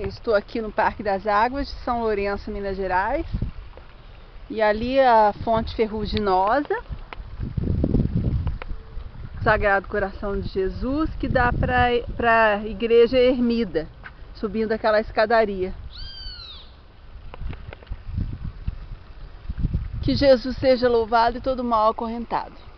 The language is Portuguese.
Eu estou aqui no Parque das Águas de São Lourenço, Minas Gerais. E ali é a fonte ferruginosa, Sagrado Coração de Jesus, que dá para a igreja ermida, subindo aquela escadaria. Que Jesus seja louvado e todo mal acorrentado.